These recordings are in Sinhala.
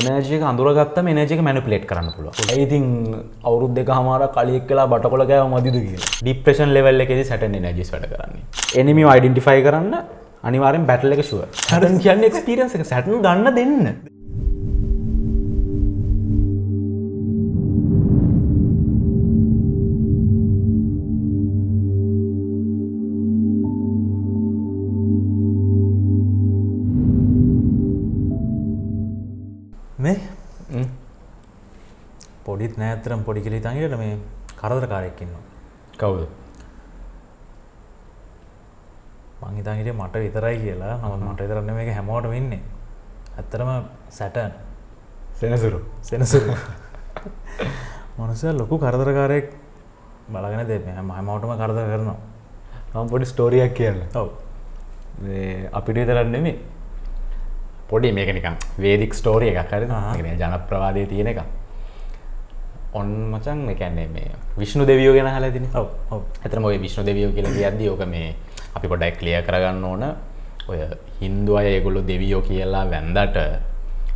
එනජක අඳුරගත්තම එනජක මැනිපලේට් කරන්න පුළුව ඉතින් අවුරුද් දෙක හමාර කලියෙක් කලා බටකොල කෑව මදිද? කියලා. ඩිප්‍රේෂන් ලෙවල් එකෙදි සැටන් එනජිස් වැඩ කරන්නේ. එනිමි අයිඩෙන්ටිෆයි කරන්න අනිවාරෙන් බැටල එක ශුව සටන් කියන්න එක්ස්පිරන්ස එක. සැටන් ගන්න දෙන්න. පොඩිත් නෑතරම් පොඩි කලි තඟට මේ කරදර කාරයක්කින්නවා කවුද? මංහිතන්හිට මට විතරයි කියලා. නම මට විතරන්න මේක හැමෝට වෙන්නේ ඇත්තරම සැටන් සෙනසුරු. සෙනසුරු. මනස ලොකු කරදරකාරයෙක් බලගෙන දෙ මහමෝටම කරද කරනවා. නම් පොඩි ස්ටෝරියක් කියන්න. ඔව. අපිට විතරන්නෙමේ පොඩි මේක නිකම් වේදික් ස්ටෝරිය එකක් ආහා. ජනප්‍රවාදය තියෙන එක ඔන්න මචන් එකන්නේ මේ විශ්ණු දෙවියෝ ගෙන හලතින ඔව් ඔව්. ඇතම ඔය විශ්ණු දෙවියෝ කියල කියද්දී ඕක මේ අපි පොඩක් ක්ලිය කරගන්න ඕන. ඔය හින්දු අය ඒගොල්ලු දෙවියෝ කියලා වැන්දට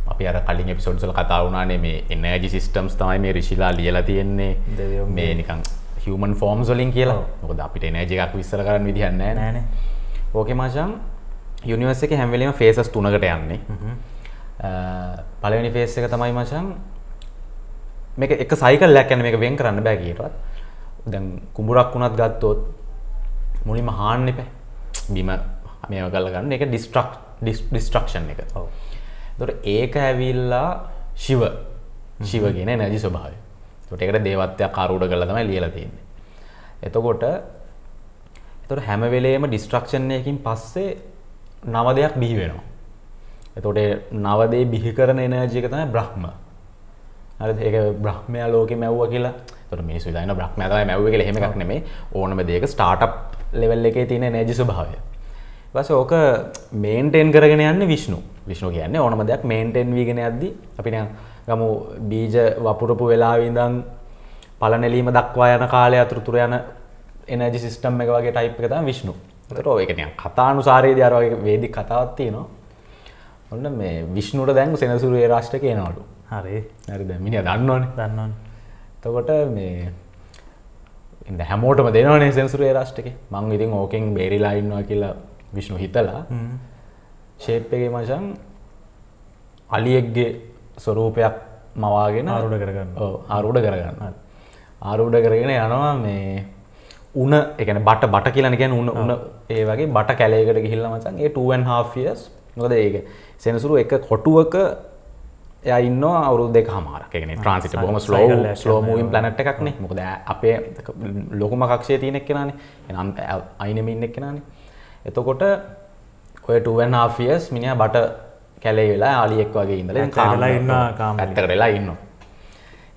අපි අර කලින් එපිසෝඩ්සල් කතා වුණනේ මේ එනජි සිිස්ටම්ස් තමයි මේ රිශිලා ලියලා තියෙන්නේ. මේ නිකං හමන් ෆෝර්ම් සොලින් කියලා. මොකද අපිට එනජ එකක් විස්සර කරන්න විදිහන්න නෑනේ ඕක මචන් යුනිවර්ස එක හැම්වෙලීම ෆේසස් තුනකට යන්නේ. පලවෙනි ෆේස් එක තමයි මචන් මේක එක සයිකල් ලැක් යන මේක වෙන් කරන්න බෑ කියටවත්. දැන් කුඹුරක් වුණත් ගත්තොත් මුලින්ම හාන්න එපෑ. බිම මේ ගල ගන්න එක ඩිස්ට්‍රක් ඩිස්ට්‍රක්ෂන් එක. ඔව්. තොට ඒක ඇවිල්ලා ශිව ශිවගෙන නැජි ස්වභාව තොට එකට දේවත්වයක් කරුඩ කල තමයි ලියල තියන්නේ. එතකොට එතොට හැමවෙලේම ඩිස්ට්‍රක්ෂණයකින් පස්සේ නව දෙයක් බිහි වෙනවා. එතොට නවදේ බිහි කරන එනජයක තමයි බ්‍රහ්ම ඒක බ්‍රහ්මය ලෝක මැව්ව කියලා. තොට මේ සුදන බ්‍රහ්ම තයි මැව්ව කියල හෙම එකක් නෙමේ ඕනම දෙක ස්ටාටප් ලෙවල් එකේ තියෙන නෑජි ස්වභාවය. පස ඕක මේන්ටෙන් කරගෙන යන්න විශ්ණු විශ්ණු කියන්නේ ඕනම දෙයක් මේන්ටෙන් වීගෙන අද්දි අපි ගමු බීජ වපුරපු වෙලාවිඳං පලනෙලීම දක්වා යන කාලය අතුරතුර යන එනජි සිිස්ටම් එක වගේ ටයිප් එක තම විශ්ණු තර එකන කතානු සාරයේද අරගේ වේදි කතාවත්තිය නවා ඔන්න මේ විශ්ණුට දැන් සෙනසුරේ රාෂ්ට කියනවලු හරි. ඇරි මිනි දන්නවන. දන්නවන්. තකොට මේ ඉද හැමෝටම දෙනවනේ සෙන්සුරේ රාෂ්ටක මං ඉතින් ඕකෙන් බේරිලා ඉන්නවා කියලා විශ්ණු හිතලා ශේප්පගේ මචන් අලියෙක්ගේ ස්වරූපයක් මවාගෙන ආරුඩ කරගන්න ආරුඩ කරගන්න ආරුඩ කරගෙන යනවා මේ උන එකන බට බට කියලන ගැන උන උන ඒ වගේ බට කැලේකට ගිහිල්ල මචන් ඒ 2ස් නොකද ඒක? සෙනසුරු එක කොටුවක යන්න අවුරු දෙක හමාරකගෙන ට්‍රන්සිට බොම ස්ලෝ ස්ලෝමූම් ප්ලනට් එකක්නේ මොකද අපේ ලොකුම කක්ෂය තියනෙක් කෙනනේ එනම් අයිනම ඉන්නෙක් කෙනනේ එතකොට ඔය 2ස් මිනිිය බට කැලේ වෙලා ආලියෙක් වගේ ඉඳල ඇත්තටලා ඉන්නවා කාමරේ. ඇත්තකරලා ඉන්න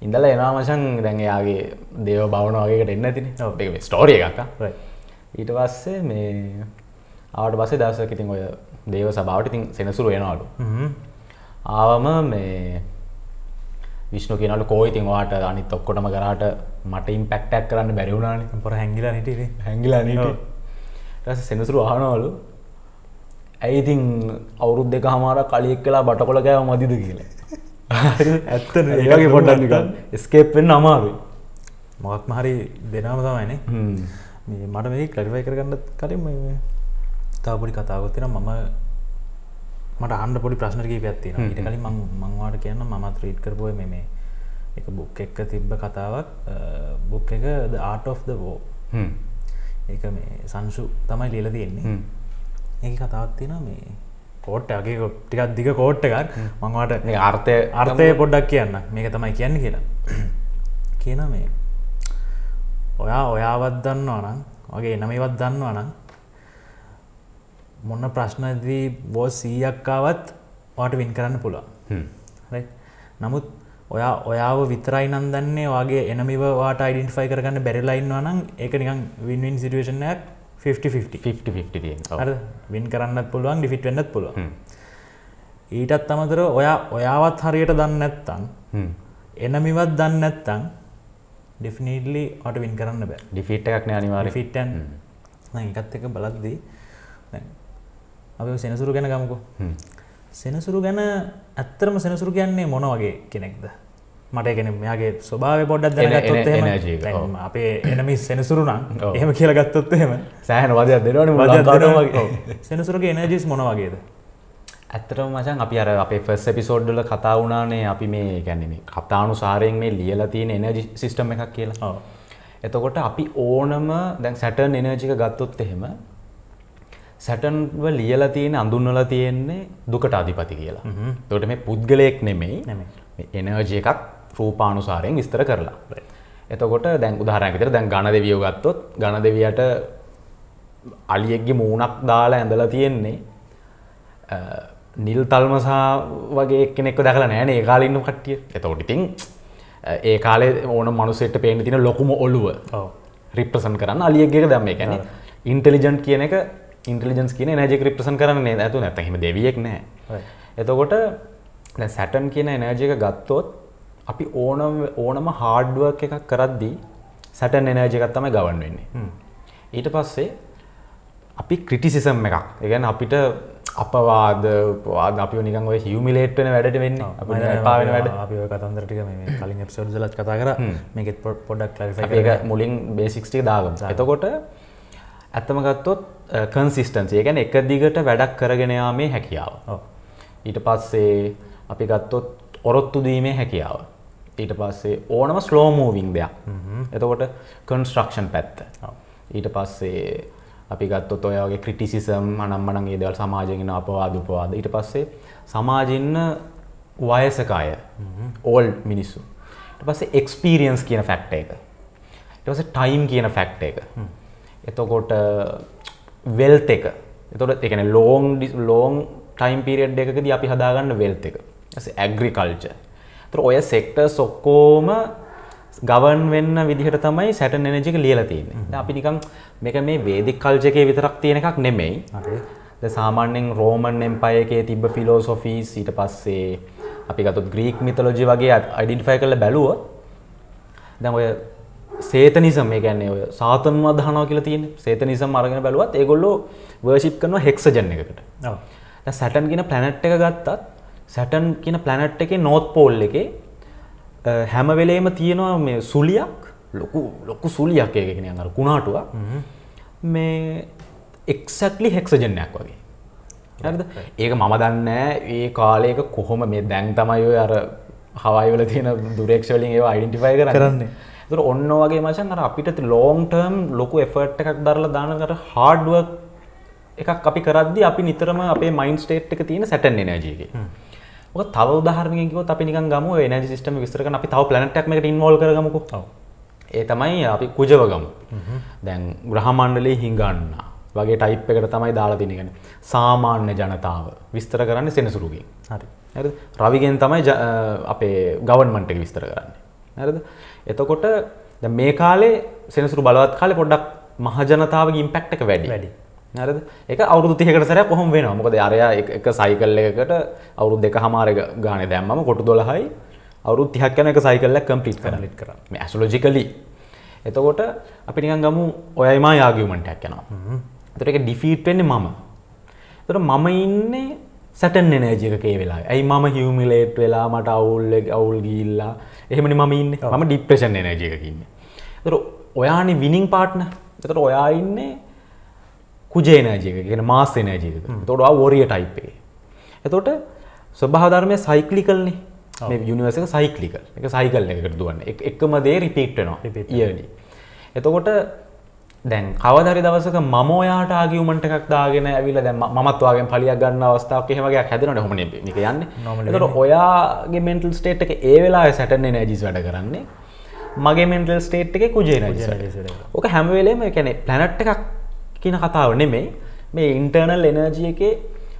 ඉඳල එනාමශන් දැන්යාගේ දේව බවන වගේකට එන්න තින ස්ටෝරිය එකක්. ඊට පස්සේ මේ ආවට පස්සේ දවසක ඉතින් ඔය දේව සභාවට ඉතින් සෙනසුරු වෙනවාලු හ්ම්. ආවම මේ විශ්ණු කියනට කෝයිතින් වාට අනිත් ඔක්කොටම කරාට මට ඉම්පැක්ටක් කරන්න බැරිවුණාන පොර හැංගිලා නිටේ හැංගිලා නට රස සෙනසුරු ආනවලු ඇයිතින් අවුරුද් දෙක හමාර කලියෙක් කලා බටකොල කෑව මදිද කියලා? ඇත්තන ඒගේ පොඩ්ඩක් ස්කේප්ෙන් අමාරුයි. මොකක් මහරි දෙනම තමයිනේ මේ මට මේ කලිවයි කරගන්න කලින් මේ තව පොඩි කතාවත්තින මම මට අන්ඩ පොඩි ප්‍රශ්නක පැත්තින ඊට කලින් මංවාට කියන්න මත් රීට් කරපුය මේ එක බුක් එක්ක තිබ්බ කතාවක්. බුක් එක ආට of the වෝ ඒක මේ සංශු තමයි ලියල තියෙන්නේ. ඒ කතාවත්තින මේ කෝට්ටගේ ටිකක් දිග කෝට්ට එකක්. මංවාට ආර්ථය අර්ථය පොඩ්ඩක් කියන්න. මේක තමයි කියන්න කියලා. කියන මේ. ඔයා ඔයාවත් දන්නවා නම් වගේ නමවත් දන්නවා නම් මොන්න ප්‍රශ්නදී බෝ සීයක්කාවත් වාට වින් කරන්න පුළුවන්? නමුත් ඔයා ඔයාව විතරයි නම් දන්නේ වගේ එනමිව වාට අයිඩන්ෆයි කරගන්න බැරිලයින්වා නම් ඒක නිකන් වින්වින් සිටුවේෂනයක් 50 50 තියෙන හරි වින් කරන්නත් පුළුවන් ඩිෆිට් වෙන්නත් පුළුවන්. ඊටත් අමතර ඔයා ඔයාවත් හරියට දන්න ඇත්තං එනමිවත් දන්න ඇත්තං ඩිෆිනිටලි අට වින් කරන්න බෑ. ඩිෆිට් එකක් නෑ අනිවාර්ය ෆිටන් එකත් එක බලද්දී අපි සෙනසුරු ගැන ගමකු. සෙනසුරු ගැන ඇත්තරම සෙනසුරු කියන්නේ මොන වගේ කෙනෙක්ද? මට ගෙන මෙයාගේ ස්වභාව පොඩ්ඩක් දැනගත්තොත් අපේ එනමි සෙනසුරු නම්. එහෙම කියලා ගත්තොත් එහෙම. සෑහන වදයක් දෙනවන වගේ සෙනසුරගේ එනජිස් මොන වගේද? ඇත්තටම මචන් අපි අර අපේ ෆස් එපිසෝඩ්ඩල කතා වුණානේ අපි මේ ගැනීම කතානු සාරයෙන් මේ ලියල තියෙන එනජි සිිස්ටම් එකක් කියලා. එතකොට අපි ඕනම දැන් සැටර්න් එනර්ජික ගත්තොත් එහෙම සැටන්ව ලියල තියෙන අඳුන්නල තියෙන්නේ දුකට අධිපති කියලා. තොට මේ පුද්ගලයෙක් නෙමෙයි. එනර්ජය එකක් රූපානුසාරයෙන් විස්තර කරලා. එතකොට දැන් උදාහරණයකට දැන් ගණ දෙවියෝ ගත්තොත් ගණ දෙවියට අලියෙක්ගේ මූුණක් දාලා ඇඳලා තියෙන්නේ නිල් තල්මසා වගේ කෙනෙක් දැකලා නෑන ඒ කාලඉන්න කට්ටිය. එතකොට ඉතින් අ, ඒ කාලේ ඕන මනුසෙට පේන තින ලොකුම ඔල්ලුව ඔව්. රිප්‍රසන් කරන්න අලියගේ දැම්ම එකැන ඉන්ටලිජන්ට් කියන එක ඉන්ටලිජන්ස් කියන නජක රිප්‍රසන් කරන්න ඇතු නැතහිම දෙවියෙක් නෑ. එතකොට සැටන් කියන එනර්ජය එක ගත්තොත් අපි ඕනම් ඕනම හාඩුවක් එකක් කරද්දී සැටන් එනර්ජය එකත් තමයි ගවන් වෙන්නේ. ඊට පස්සේ අපි ක්‍රිටිසිසම් එකක්. එකගැන අපිට අපවාද වාද අපි නිකන් ඔය හියමිලේට් වෙන වැඩට වෙන්න. පාවෙන වැඩ. අපි ඔය කතන්දර ටික මේ කලින් එපිසෝඩ් වලත් කතා කරා. මේකෙත් පොඩ්- පොඩ්ඩක් අපි ක්ලරිෆයි ඒක මුලින් බේසික්ස්ටික දාගම්. එතකොට ඇත්තම ගත්තොත් කන්සිස්ටන්සිය ගැන එක දිගට වැඩක් කරගෙනයා මේ හැකියාව. ඊට පස්සේ අපි ගත්තොත් ඔරොත්තු දීමේ හැකියාව. ඊට පස්සේ ඕනම ස්ලෝමූවිං දෙයක්. එතකොට කන්ස්ට්‍රක්ෂන් පැත්ත. ඊට පස්සේ අපි ගත්තොත් ඔය වගේ ක්‍රිටිසිසම් අනම්මනන් ඒ දේවල් සමාජයෙන් අපවාද උපවාද. ඊට පස්සේ සමාජෙන්න වයසකාය ඕල් මිනිස්සු. ඊට පස්සේ එක්ස්පීරියන්ස් කියන ෆැක්ට එක. පස්සේ ටයිම් කියන ෆැක්ට එක එතකොට වෙල්ත එක. එතොට එකන ලෝන් ලෝන් ටයිම් පිරියඩ් එකකද අපි හදාගන්න වෙල්ත එක. ඇග්‍රිකල්ච තර ඔය සෙක්ට සොක්කෝම ගවන් වෙන්න විදිහට තමයි සැට එනජික ලියල තියෙන අපි නිකම් මේක මේ වේදික් කල්ජකය විතරක් තියෙන එකක් නෙමෙයි. ද සාමාන්‍යෙන් රෝමන් එම්පයකේ තිබ ෆිලෝසොෆීස් ඊට පස්සේ අපි ගතුත් ග්‍රීක් මිතලෝජි වගේ අයිඩන්ෆයි කල බැලුව දැන් ඔය සේතනිසම් මේ ගැන්නේ ඔය සාතන් අදහනාව කියලා තියෙන සේතනිසම් අරගෙන බැලුවත් ඒගොල්ලෝ වර්ෂිප් කරන හෙක්සජන් එකට ඔව්. සැටන් කියන ප්ලනට් එක ගත්තත් සැටන් කියන ප්ලනට් එක නෝත් පෝල් එක හැම වෙලේම තියෙනවා මේ සුලියක් ලොකු ලොකු සුලියක් එකගෙන අර කුණාටුවක්. මේ එක්සක්ලි හෙක්සජනයක් වගේ. හරිද? ඒක මම දන්න ඒ කාලයක කොහොම මේ දැන් තමයි ඔය අර හවයිවල තියෙන දුරේක්ෂවලින් ඒ අයිඩෙන්ටිෆයි කරන්න තුර ඔන්න වගේ මචන් අර අපිට ලෝන් ටර්ම් ලොකු එෆර්ට් එකක් දරලා දානකට හාඩුවක් එකක් අපි කරද්දි අපි නිතරම අපේ මයින් ස්ටේට් එක තියෙන සැටන් එනජයක ඔක තව උදාහරණයකිව අපි නිකන් ගම එනජි සිස්ටම විස්තරක අපි තව ප්ලනටක් එකට ඉන්වෝල් කරගමකු. ඒ තමයි අපි කුජව ගමු දැන් ග්‍රහමණ්ඩලේ හිඟන්න වගේ ටයිප් එකට තමයි දාලා තිනගෙන සාමාන්‍ය ජනතාව විස්තර කරන්න සෙනසුරුගේ හරි. රවිගෙන් තමයි අපේ ගවන්මන්ට් එක විස්තර කරන්නේ. හරිද? එතකොට මේ කාලේ සෙනසුරු බලවත් කාලේ පොඩ්ඩක් මහජනතාවගේ ඉම්පැක්ට් එක වැඩි. වැඩි. හරිද? ඒක අවුරුදු 30කට සැරයක් කොහොම වෙනවා. මොකද අරයා එක සයිකල් එකකට අවුරුදු දෙකමාර ගානේ දැම්මම කොටු 12යි අවුරුදු 30ක් යන එක සයිකල් එක කම්ප්ලීට් කරන්න. කම්ප්ලීට් කරන්න. මේ ඇස්ට්‍රොලොජිකලි. එතකොට අපි නිකන් ගමු ඔයයි මායි ආගියුමන්ට් එකක් යනවා. එතකොට ඒක ඩිෆීට් වෙන්නේ මම. එතකොට මම ඉන්නේ සැටන් ඒ වෙලාවේ. ඇයි මම හියුමිලේට් වෙලා මට අවුල් එක- අවුල් ගිහිල්ලා එහෙමනේ මම ඉන්නේ. එනර්ජි එකක ඉන්නේ. එතකොට ඔයානේ විනිං පාර්ට්නර්. එතකොට ඔයා ඉන්නේ කුජ එනර්ජි එකක. කියන්නේ මාස්. එතකොට ඔයා වොරියර් ටයිප් එකේ. එතකොට ස්වභාව ධර්මයේ සයික්ලිකල්නේ. මේ යුනිවර්ස් එක සයික්ලිකල්. ඒක සයිකල් එකකට දුවන්නේ. එක- එකම දේ රිපීට් වෙනවා. Repeat ඉයර්ලි. එතකොට දැන් කවදරි දවසක මම ඔයාට ආගියුමන්ට් එකක් දාගෙන ඇවිල්ලා දැන් මමත් වාගෙන් පලියක් ගන්න අවස්ථාවක් එහෙම වගේ හැදෙනවනේ කොහොමනේ මේක යන්නේ. එතකොට ඔයාගේ මෙන්ටල් ස්ටේට් එක ඒ වෙලාවේ සැටර්න් එනර්ජිස් වැඩ කරන්නේ. මගේ මෙන්ටල් ස්ටේට් එකේ කුජ එනර්ජිස් වැඩ වැඩ ඕක හැම වෙලේම ඒ කියන්නේ ප්ලැනට් එකක් කියන කතාව නෙමෙයි. මේ ඉන්ටර්නල් එනර්ජි එකේ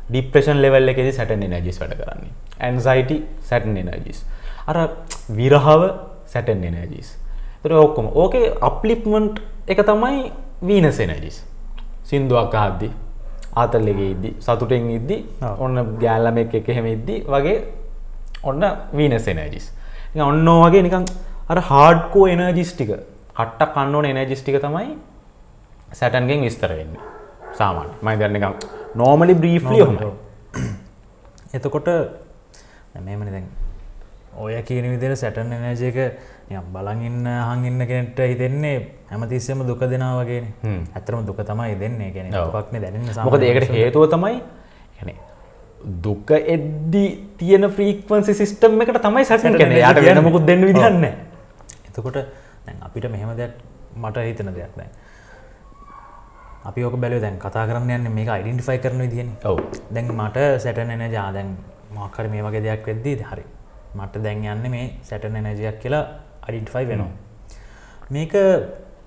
ඩිප්‍රෙෂන් ලෙවල් එකේදී සැටර්න් එනර්ජිස් වැඩ කරන්නේ. ඇන්සයිටි සැටර්න් එනර්ජිස් අර විරහව සැටර්න් එනර්ජිස් ඒතර ඔක්කොම. ඕකේ අප්ලිප්මන්ට් එක තමයි වීනස් එනර්ජිස්. සින්දුවක් අහද්දි ආතල් එකේ ඉද්දි සතුටෙන් ඉද්දි. ඔන්න ගෑල්ලමෙක් එක්ක එහෙම ඉද්දි වගේ ඔන්න වීනස් එනර්ජිස්. නිකන් ඔන්න වගේ නිකන් අර හාඩ්කෝ එනර්ජිස් ටික කට්ටක් කන්න ඕන එනර්ජිස් ටික තමයි සැටන්ගෙන් විස්තර වෙන්නේ. සාමාන්‍ය මම දැන් නිකන් නෝමලි බ්‍රීෆ්ලි ඔහොමයි. එතකොට මෙමනි දැන්. ඔය කියන විදිර සැටන් එනජයක යම් බලන් ඉන්න හං ඉන්න කෙනට හිතෙන්නේ හැමතිස්සෙම දුක දෙනා වගේ ඇතරම දුක තමයි දෙන්නේ ගැන ක්න දැන මොකද ඒකට හේතුව තමයි ගැන දුක එද්දි තියෙන ෆ්‍රීක්වන්සි සිිස්ටම් එකට තමයි සටන් කැන යට වෙනමකුත් දෙන්න විදින්න එතකොට අපිට මෙහෙම දෙයක් මට හිතන දෙයක් නෑ අපි ඕක බැලව දැන් කතා කරන්න යන්න මේ අයිඩෙන්ටිෆයි කරන විදින ඔව. දැන් මට සැටන එන ජාදැන් මාකර මේ වගේ දෙයක් වෙද්දී හරි. මට දැන් යන්න මේ සැටන එනජයක් කියලා අඩින්ටිෆයි වෙනවා. මේක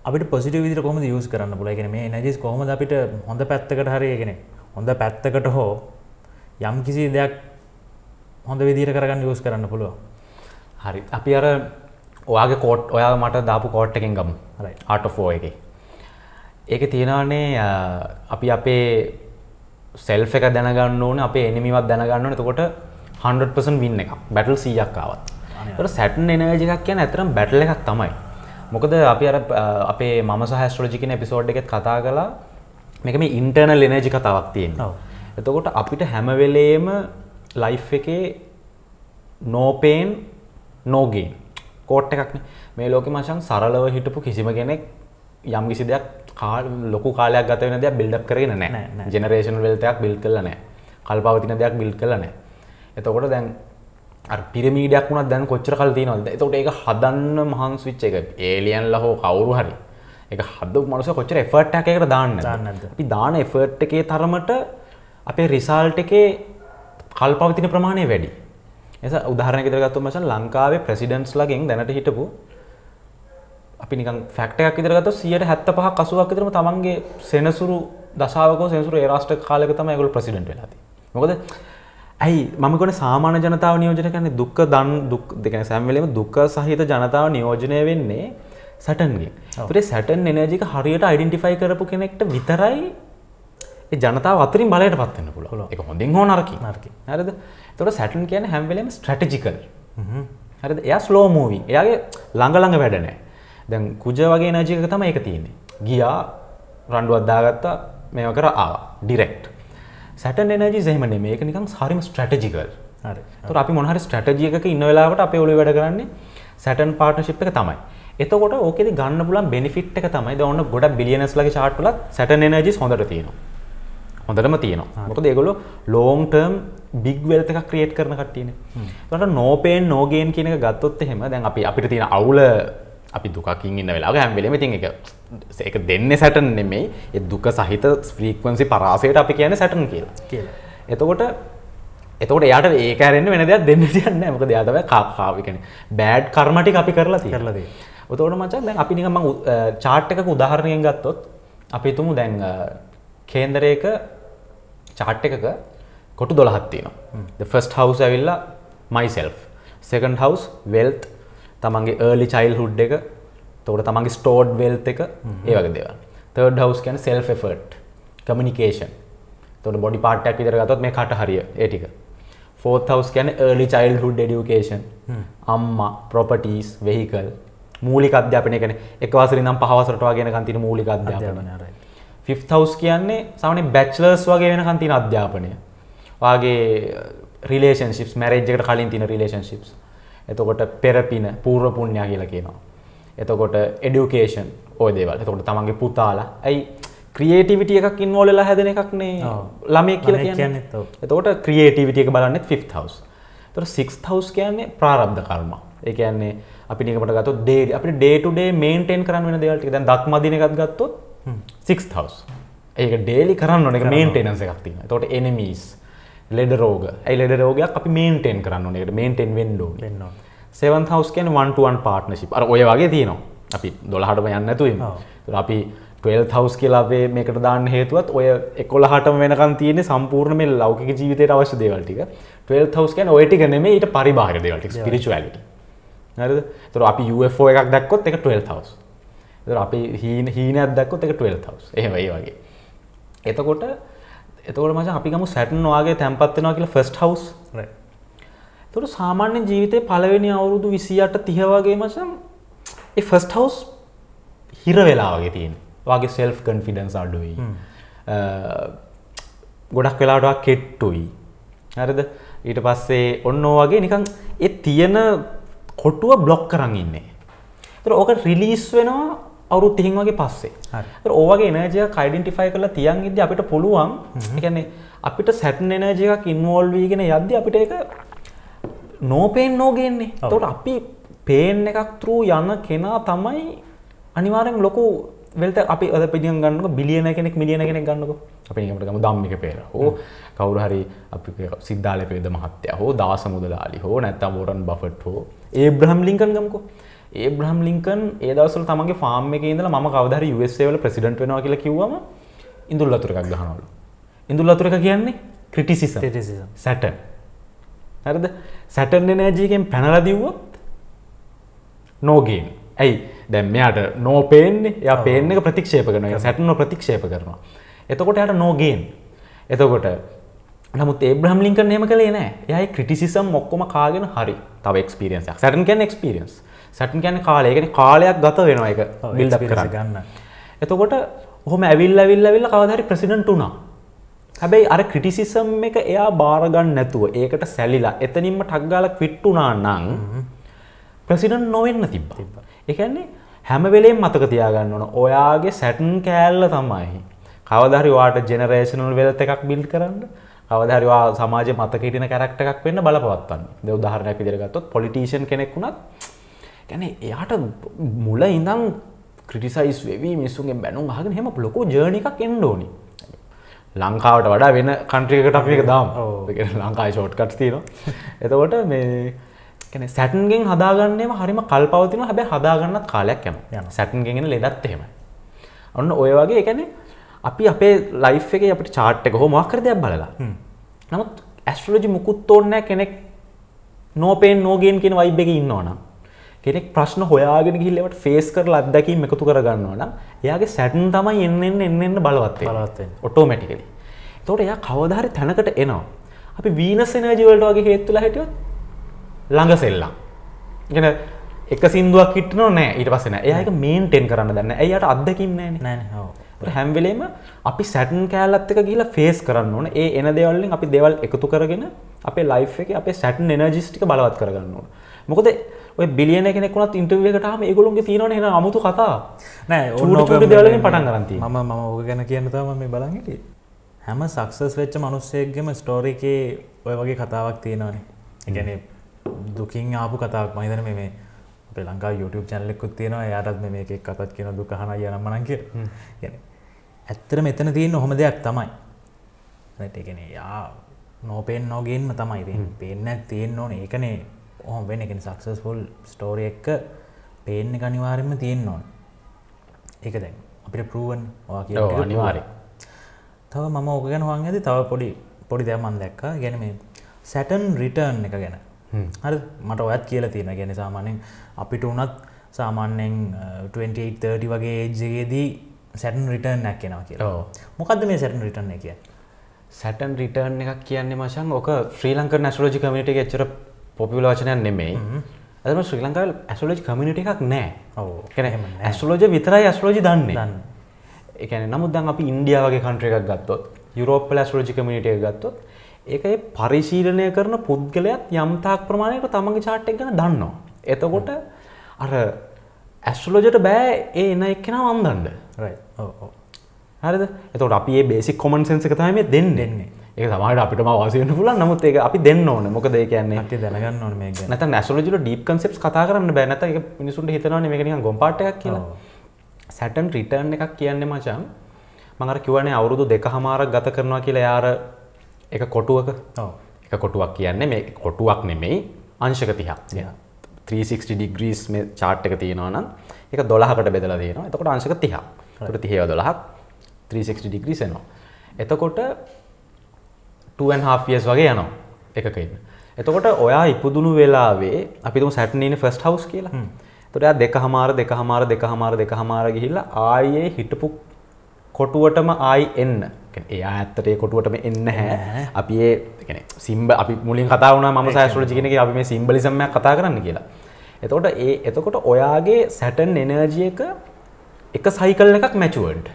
අපිට පොසිට විදිර කොම යස් කරන්න පුලගෙන මේ නජස් කොහොමද අපිට හොඳ පැත්තකට හරියගෙන හොඳ පැත්තකට හෝ යම් කිසි දෙයක් හොඳ විදිර කරගන්න යස් කරන්න පුළුව හරි. අපි අර ඔයාගේ කෝට් ඔයා මට දාපු කෝට් එකෙන් ගමු. ආට ෆෝ එක. ඒක තියෙනවානේ අපි අපේ සෙල්් එක දැනගන්න ඕන අපේ එනිමිවත් දැනගන්න එතකොට 100% වින්න එක බැටල් සීයක් ආවත් සැටන් එනජ එකක් කියන ඇතරම් බැටල එකක් තමයි. මොකද අපි අර අපේ මම සහස්ට්‍රෝජිකන එපිසෝඩ් එකත් කතා කලා මේක මේ ඉන්ටර්නල් එනජි කතාවක් තියෙන එතකොට අපිට හැමවෙලේම ලයි් එකේ නෝපේන් නෝගේ කෝට් එකක්න මේ ලෝක මචන් සරලව හිටපු කිසිම කෙනෙක් යම් කිසි දෙයක් කාල් ලොකු කාලයක් ගත වෙන දෙයක් බිල්ඩ් කරගෙන නෑ ජෙනරේෂන් වෙල්තයක් බිල් කළ නෑ කල්පවතින දෙයක් බිල් කළ නෑ එතකොට දැන් පිරමීඩයක් වුණත් දැන් කොච්චර කල් තියනවද? එතකොට ඒක හදන්න මහන්ස් විච්ච එක. ඒලියන්ල හෝ කවුරු හරි. එක හද මනුස කොච්චර එෆර්ට් එකකට දාන්න අපි දාන එෆර්ට් එකේ තරමට අපේ රිසාල්ට් එකේ කල්පවතින ප්‍රමාණය වැඩි. එස උදාහරණ ගෙදරගත්තු මසන් ලංකාවේ ප්‍රසිඩන්ස් ලගෙන් දැනට හිටපු අපි නිකන් ෆැක්ටයක් විතරගත සියට හැත්ත පහ කසුවක් විතරම තමන්ගේ සෙනසුරු දසාවක සෙනසුරු ඒරාෂ්ට කාලක තම ගොල ප්‍රසිඩන්ට වෙලාති මොකද ඇයි? මමකොට සාමාන ජනතාව නියෝජන කන දුක්ක දන් දුක් දෙකන සැම්වලම දුක්ක සහිත ජනතාව නියෝජනය වෙන්නේ සැටන්ගේ. තුරේ සැටන් එනජික හරියට අයිඩෙන්ටිෆයි කරපු කෙනෙක්ට විතරයි ජනතාව අතරින් බලයට පත්වන්න පුළ එක හොඳින් හෝ නරකි නරකි හරද? තොට සැටන් කියන හැම්වලම ස්ට්‍රටජිකල් හරද? එයා ස්ලෝ මූවී එයාගේ ළඟළඟ වැඩනෑ දැන් kuj වගේ නජික තම එක තියන්නේ. ගියා රණ්ඩුවත්දාගත්තා මේව කර ආවා. ඩිරෙක්ට් සැටන් එනජි සෙහමන මේක නිකම් හරිම ස්ට්‍රටජිකල් තුර අපි මොහරි ස්ට්‍රටජියක ඉන්න වෙලාවට අප ඔලි වැඩ කරන්නේ සැටන් පාර්ටශිප් එක තමයි. එතකොට ඕකෙ ගන්න පුලන් බෙනිෆිට් එක තමයි. ඔන්න ගොඩ බිලියනස් ලගේ චාට්ලත් සැටන් එනජි හොඳට තියෙනවා. හොඳටම තියෙනවා. මොක දෙගොලු ලෝන්ටර්ම් බික් වෙල්ත එක ක්‍රියට් කරන කට්ටියන. ට නෝපේන් නෝගේන් කියන එක ගත්තොත් එහෙම දැන් අපි අපිට තියෙන අවුල අපි දුකින් ඉන්න වෙලා හැම්බෙලම තින් එක ඒක දෙන්න සැටන් නෙමෙයි. එ දුක සහිත ස්්‍රීක්වන්සි පරාසයට අපි කියන සැටන් කියලා. එතකොට එතකොට යාට ඒකරන්න වෙන දෙයක් දෙන්න තියන්න මක දෙයාතව කාකාවිකන බෑඩ් කර්මටි අපි කරලා කරලද ඔතවට මචන් දැන් අපි නිකම චාට්ටක උදාහරණයෙන් ගත්තොත් අපි තුමු දැන් කේන්දරයක චාට් එකක කොටු දොළහත්තිනවා ෆස්ට හවස් ඇවිල්ලා මයිසෙල් සෙකන් හවස් වෙල්ත් තමන්ගේ ඒලි චයිල් හුඩ් එක තොට තමන්ගේ ස්ටෝඩ් වෙල්ත එක ඒ වගේ දෙව තර්ඩ හවස් කියන සෙල් ෆට් කමිනිකේෂන් තොට බොඩි පාටක් විතර ගතොත් මේ කට හරිය ඒටික ෆෝත් හවස් කියන ඒලි චයිල් හුඩ් ඩියුකේෂන් අම්මා ප්‍රොපටස් වෙහිකල් මූලික අධ්‍යාපනය කන එකවසරි නම් පහවසරටවා ගෙන කන්තින මූලික අධ්‍යාපනය. ෆිෆ්හවස් කියන්නේ සමන බැච්ලර්ස් වගේ වෙන කන්තින අධ්‍යාපනය. වගේ රිලේෂන්ශිප් මැරේජ්කට කලින් තින රිලේෂන්ශිප්ස් එතකොට පෙරපින පූර්ව පුුණ්ඥා කියලා කියනවා. එතකොට එඩියුකේෂන් ඕය දේවල්. එතකොට තමන්ගේ පුතාලා. ඇයි? ක්‍රියේටිවිටිය එකක් ඉන්වෝලලා හැදෙන එකක්නේ ළමය කියලා කියන්න. එතකොට ක්‍රියේටිවිටිය බලන්න ෆිෆ් හවස් තොර සික්ස් හවස් කියන්නේ ප්‍රාරබ්ධ කර්ම. ඒ කියන්නේ අපි නිකට ගත ඩේ අපි ඩේටුඩේ මේන්ටෙන් කරන්න වෙන දේවල්ට දැන් දක්මදින එකත් ගත්තොත් සික්ස් හවස් ඒක ඩේලි කරන්න එක මේන්ටේනන්ස එකක් තින තොට එනමීස් ලෙඩ රෝග. ඇයි ලෙඩ රෝගයක්? අපි මේන්ටෙන් කරන්න එකට මේන්ටෙන් වෙන්ඩෝ වෙන්න සෙවන් හවස් කියන වන්ටුවන් පාර්ට්නශිප් අර ඔය වගේ තියෙනවා. අපි දොළහටම යන්න ඇතුවීම අපි හවස් කියලාවේ මේකට දාන්න හේතුවත් ඔය එකොල හටම වෙනකන් තියෙන සම්පූර්ණ මේ ලෞකික ජීවිතයට අවශ්‍ය දේවල්ටික හවස් කියන ඔයටි නෙම ඊට පරිබාහිර දේවල්ට පිරිචුවලට හරිද? තුර අපි UFෝ එකක් දක්කොත් එක 12 හවස් අපි හීන හීනයක් දක්කොත් එක 12 හවස් එහෙම ඒ වගේ. එතකොට එතකොට මචං අපි ගමු සැටන් වාගේ තැන්පත් වෙනවා කියලා ෆස්ට් හවුස් එතකොට සාමාන්‍ය ජීවිතේ පළවෙනි අවුරුදු 28 30 වගේ මචං ඒ ෆස්ට් හවුස් හිර වෙලා වගේ තියෙන. වාගේ සෙල්ෆ් කන්ෆිඩන්ස් අඩුයි. ගොඩක් වෙලාවට කෙට්ටුයි. හරිද? ඊට පස්සේ ඔන්න වගේ නිකන් ඒ තියෙන කොටුව බ්ලොක් කරන්න ඉන්නේ තර ඕක රිලිස් වෙනවා අවුරු තිහින් වගේ පස්සේ. ඕවගේ එනජය කයිඩෙන්ටිෆයි කරලා තියන් ඉද අපිට පුළුවන්. එකන්නේ අපිට සැටන් එනජයක් ඉන්වෝල් වීගෙන යද්ද අපිට එක නෝපේෙන් නෝගෙන්නේ තොට අපි පේන් එකක් තරූ යන කෙනා තමයි අනිවාරෙන් ලොකු වෙල්ත අපි අද පිියන් ගන්නක බිලියන කෙනෙක් මිලියන කෙනෙක් ගන්නක. අපි නිකට ගම දම්මික පේර හෝ කවුරු හරි අපි සිද්ධාල පේද මහත්‍ය හෝ දාස මුදලාලි හෝ නැත්තම් ෝරන් බෆට් හෝ. ඒ බ්‍රහම් ලිංකන් ගමකෝ ඒ බ්‍රහම් ලිංකන් ඒ දවසල තමගේ ෆාර්ම එක ඉඳලා ම කවදර යුවල ප්‍රසිඩන්ට වෙනවා කියලා කිව්වම ඉඳුල් අතුර එකක් ගහනවලු. ඉඳුල් අතුර එක කියන්නේ ක්‍රටිසිස. සැටන් හරිද? සැටන් එනජීකෙන් පැනල දිව්වොත් නෝගේන් ඇයි? දැම් මෙයාට නෝපේන්නේ ය පේන ප්‍රතික්ෂේප කරන සැටන ප්‍රතික්ෂේප කරනවා. එතකොට යට නෝගේන් එතකොට නමුත් ඒබ්‍රහම් ලින්කන් හෙම කළේ නෑ යයි ක්‍රටිසිසම් මොක්කොම කාගෙන හරි. තව එක්ස්පිරියන්සක් සැටන් කැන් එක්ස්පිරියන්ස් සැටන් කැන කාලයගෙන කාලයක් ගත වෙනවා එක experience කරන්න. ගන්න. එතකොට ඔහොම ඇවිල්ල විල්ල විල්ල කවදරි ප්‍රසිඩන්ට වුණා. හැබැයි අර ක්‍රටිසිසම් එක එයා බාරගන්න නැතුව ඒකට සැලිලා එතනින්ම ටක්ගාල ක්විට්ටුනා නං ප්‍රසිඩන් නොවෙන්න තිබ්බ. එකන්නේ හැම වෙලේ මතක තියාගන්න ඕන. ඔයාගේ සැටන් කෑල්ල තමයි කවදහරි වාට ජෙනරේෂනල් වෙලත එකක් බිල් කරන්න කවදහරිවා සමාජ මතකටින කැරක්ට එකක් වෙන්න බලපවත්වන්න. දෙ උදාහරණයක් විදිරගත්තොත් පොලිටීෂන් කෙනෙක් වුණත් ගැන එයාට මුල ඉඳම් ක්‍රටිසයිස් වෙවී මිස්සුගේ බැනුම් හගෙන හෙම ලොකෝ ජර්ණි එකක් එන්ඩෝනි ලංකාවට වඩා වෙන කන්ට්‍රියකට අපි එක දාම්. ලංකායි ෂෝට්කට් තියෙන එතකොට මේ සැටන්ගෙන් හදාගන්නේම හරිම කල්පවතින හැබැ හදාගන්නත් කාලයක් යම. සැටන්ගෙන් ලෙඩත් එහෙම ඔන්න ඔය වගේ එකන අපි අපේ ලයි් එක අපට චාට් එක හෝ මොක්කර දෙයක් බලලා. නමුත් ඇස්ට්‍රලජි මුකුත් ඕන්නෑ කෙනෙක් නෝපේන් නෝගෙන් කියෙන වයිබ් එක ඉන්නවනම් කෙනෙක් ප්‍රශ්න හොයාගෙන ගිල්ලවට ෆේස් කර ලද්දකින් එකතු කරගන්නවනම් එයාගේ සැටන් තමයි එන්න එන්න එන්න බලවත්තේ බලවත් වෙන්න. ඔටෝමැටිකලි තොට එයා කවධහරි තැනකට එනවා. අපි වීනස් එනජවලට වගේ හේත්තුල හැටියොත් ළඟ සෙල්ලා ගෙන එක සිින්දුවක් කිට්නෝ නෑ ඊට පස්සෙන ඒක මේන්ටෙන් කරන්න දන්න ඇයට අදකින්න නෑ හැම්වෙලේම අපි සැටන් කෑල්ලත් එක කියලා ෆේස් කරන්න ඕන. ඒ එන දෙවල්ලින් අපි දෙවල් එකතු කරගෙන අපේ ලයි් එක අපේ සැටන් එනජිස්ටික බලවත් කරගන්න ඕන. මොකද ඔය බිලියන කෙනෙකුත් ඉන්ටව එකටම ඒගොලුන්ගේ තියනවන එන අමුතු කතා. නෑ ඕක චූටි මේ- දේවල්වලින් පටන් ගන්න තියෙන්නේ. මම මම ඕක ගැන කියන්න තම මේ බලන්ගට හැම සක්සස් වෙච්ච මනුස්සයක්ගෙම ස්ටෝරිකේ ඔය වගේ කතාවක් තියෙනවානේ. එකන දුකින් ආපු කතාවක්. මහිතන මේ අපේ ලංකා YouTube චැනලෙකුත් තියෙනවා. යාටත් මේ මේක කතත් කියන දුකහන යන මනන් කිය ඇත්තර මෙතන තියෙන හොම. දෙයක් තමයි. එකන යා නෝපෙන් නෝගෙන්ම තමයි පෙන්න තියෙන් ඕන. ඒකනේ ඔහොම වෙන එකෙන සක්සස්ෆුල් ස්ටෝරිය එක්ක පේන්න එක අනිවාරෙන්ම තියෙන් ඕන. ඒක දැන් අපිට පරුවන් ඔව්, අනිවාර්යෙන්. තව මම ඕක ගැන වන් ඇති තව පොඩි පොඩි දැමන් දැක්ක. ගැන මේ සැටන් රිටර්න් එක ගැන. හරි මට ඔයත් කියලා තියෙන ගැන සාමානෙන් අපිට වනත් සාමාන්‍යෙන් 2830 වගේ ඒජ්ජගේදී සැටන් රිටර්න් නැක් කෙනවා කියලා. මොකක්ද මේ සැටන් රිටර්න් එක කිය සැටන් රිටර්න් එකක් කියන්නේ මචන් ඕක ශ්‍රී ලංක නැස්ලෝජි කමිට එච්චර පොපිල වචනයක් නෙමෙයි. ඇතම ශ්‍රී ලංකාව ඇස්ලෝජි කමිනිට එකක් නෑ කැන. ඇස්ලෝජ විතරයි ඇස්ලෝජි දන්නේ. දන්න. එකන නමුත් දැන් අපි ඉන්ඩියාවගේ කන්ට්‍ර එකක් ගත්තොත් යුරෝප්පල ඇස්ලෝජි කමිනිට එක ගත්තොත් ඒ පරිශීලනය කරන පුද්ගලයත් යම්තාක් ප්‍රමාණයක තමගේ චාට් එක ගැන දන්නවා. එතකොට අර ඇස්ට්‍රලෝජට බෑ ඒ එන එක්කෙන වන්දන්ඩ රයි හරිද? එතකොට අපි බේසි කොමන් සෙන්ස එක තමයි දෙන්න. දෙන්නේ. ඒ තමයිට අපිට වාසයන පුල නමුත් ඒක අපි දෙන්න ඕන. මොකද ඒ කියන්නේ ඇති දැනගන්න ඕන මේ නැත නැසලජල ඩීප් කන්සෙප් කතා කරන්න බැනත එක මිනිසුන්ට හිතනවන මේකනික ගොම්පාටයක් කියලා. සැටන් රිටර්න් එකක් කියන්නේ මචන් මඟර කිවනේ අවුරුදු දෙක හමාරක් ගත කරනවා කියලා යාර එක කොටුවක. එක කොටුවක් කියන්නේ මේ කොටුවක් නෙමෙයි අංශක තිහක්. 360 ඩිග්‍රීස් මේ චාට් එක තියෙනවනම් එක දොළහකට බෙදලා තියෙනවා එතකොට අංශක තිහක්. තොට තිහව දොළහක් 360 ඩිග්‍රීස් එනවා. එතකොට 2.5 වගේ යනවා එකකන්න එතකොට ඔයා ඉපදුණු වෙලාවේ අපිතුම සැටනීන ෆස්ට හවස් කියලා තොට දෙක හමාර දෙක හමාර දෙක හමාර දෙක හමාර ගිහිල්ලා ආයේ හිටපු කොටුවටම ආයි එන්න. එයා ඇත්තටේ කොටුවටම එන්න හැ. අපි ඒ සිම්බ අපි මුලින් කතාවන ම සෑස්ටල ජිගෙනක අපි මේ සිම්බලිසම්මයක් කතා කරන්න කියලා. එතකොට ඒ එතකොට ඔයාගේ සැටන් එනර්ජිය එක එක සයිකල් එකක් මැචුවන්ට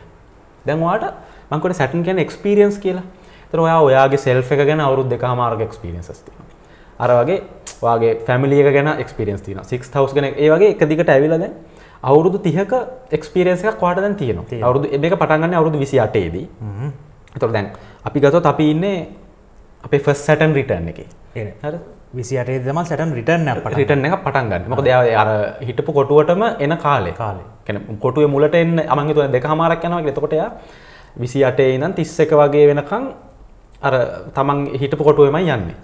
දැන්වාට මංකොට සැටන් කියන එක්ස්පිරියන්ස් කියලා තර ඔයා ඔයාගේ සෙල්් එක ගැන අවුත් දෙක මාර්ග එක්ස්පිරියන්ස් තින අර වගේ වගේ ෆැමිලිය ගැන එක්ස්පිරියන්ස් තින සික් හවස් ගෙන ඒ වගේ එක දිකට ඇවිලද අවුරුදු තිහක එක්ස්පිරියන්සක වාටදන් තියෙන අවුරුදු එබ පටන්ගන්න අවුරුදු විසි අටේදී එතොට දැන් අපි ගතොත් අපි ඉන්නේ අපේ ෆස් සැටන් රිටර්න් එක. හර? විසි අටේ දම සැටන් රිටර්න් රිටර්න එක පටන්ගන්න මොක දෙ අර හිටපු කොටුවටම එන කාලේ. කාලේ. කොටුව මුලට එන්න අමගතුව දෙක හමාරක් යනවා එතකොටය විසි අටේ ඉනම් තිස්ස එක වගේ වෙනකං අර තමන් හිටපු කොටුවමයි යන්නේ.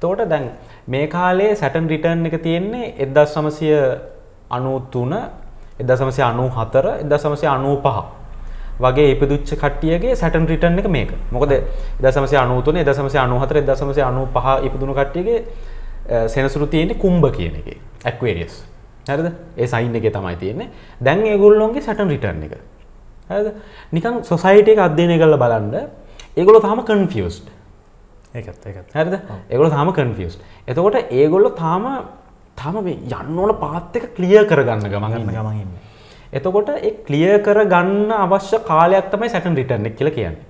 තෝට දැන් මේ කාලේ සැටන් රිටර්න් එක තියෙන්නේ එදස් සමසය අනුතුන එද සමසය අනු හතර එද සමසය අනූ පහ වගේ ඉපදුච්ච කට්ටියගේ සැටන් රිටර්න් එක මේක. මොකද එද සමසය අනුතුන එද සමසය අනුහතර එද සමසය අනු පහ ඉපදුණු කට්ටියගේ සෙනසුරු තියෙන්නේ කුම්භ කියන එක. ඇක්වේරියස් හරිද? ඒ සයින් එක තමයි තියෙන්නේ. දැන් ඒගොල්ලොන්ගේ සැටන් රිටර්න් එක. නිකන් සොසයිටි එක අධ්‍යයනය කරලා බලන්න ඒගොල්ලෝ තාම කන්ෆියස්ඩ් ඒකත් ඒකත් හරිද ඒගොල්ලෝ තාම කන්ෆියස්ඩ් එතකොට ඒගොල්ලෝ තාම තාම මේ යන්න ඕන පාත් එක ක්ලියර් කරගන්න ගන්න. ගමන් ඉන්න එතකොට ඒ ක්ලියර් කරගන්න අවශ්‍ය කාලයක් තමයි සැටන් රිටර්න් එක කියලා කියන්නේ.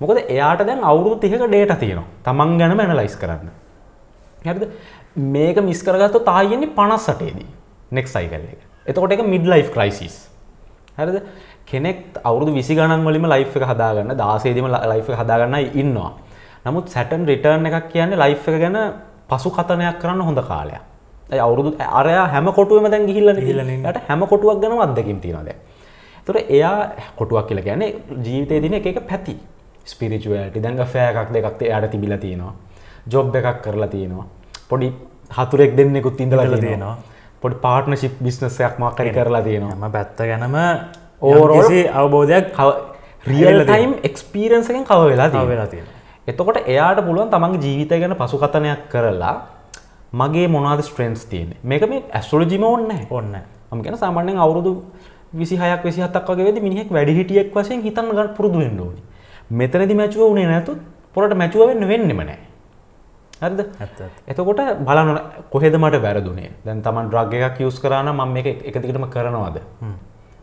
මොකද එයාට දැන් අවුරුදු 30ක ඩේටා තියෙනවා. Taman ගැනම ඇනලයිස් කරන්න. හරිද? මේක මිස් කරගත්තොත් ආයෙ යන්නේ 58 දී. next cycle එක. එතකොට ඒක mid life crisis. හරිද? කෙනෙක් අවුරුදු 20 ගණන් වලින්ම life එක හදාගන්න 16 දීම life එක හදාගන්න ඉන්නවා. නමුත් සැටන් රිටර්න් එකක් කියන්නේ life එක ගැන පසු කතනයක් කරන්න හොඳ කාලයක්. ඒ අවුරුදු අරයා හැම කොටුවෙම දැන් ගිහිල්ලා. එයාට හැම කොටුවක් ගැනම අත්දැකීම් තියෙනවා දැන්. ඒතකොට එයා කොටුවක් කියලා කියන්නේ ජීවිතයේ දින එක පැති. ස්පිරිචුවලිටි දැන් ෆෑ එකක් දෙකක් එයාට තිබිලා තියෙනවා. ජොබ් එකක් කරලා තියෙනවා. පොඩි හතුරෙක් දෙන්නෙකුත් ඉඳලා තියෙනවා. පොඩි පාර්ට්නර්ෂිප් බිස්නස් එකක් මොකක් හරි කරලා තියෙනවා. පැත්ත ගැනම යම්කිසි අවබෝධයක් රියල් ටයිම් එක්ස්පීරියන්ස් එකෙන් කව වෙලා. වෙලා තියෙනවා. එතකොට එයාට පුළුවන් තමන්ගේ ජීවිතය ගැන පසුකතනයක් කරලා මගේ මොනාද ස්ට්‍රෙන්ස් තියෙන්නේ. මේක මේ ඇස්ට්‍රොලොජිම ඕන්න ඔන්න ම ගැන සාමාන්‍යෙන් අවුරුදු විසිහයක් විසිහතක් වගේ මිනිහෙක් වැඩිහිටියෙක් වශයෙන් හිතන්න ගන්න පුරුදු වෙන්න ඕනි. මෙතනදි මැචුව උනේ නැතු පොරට මැචුව වෙන්න වෙන්නෙම නෑ හරිද. එතකොට බලන කොහෙද මට වැරදුනේ? දැන් තමන් ඩ්‍රග් එකක් යස් කරන ම මේක එකතිකටම කරනවාද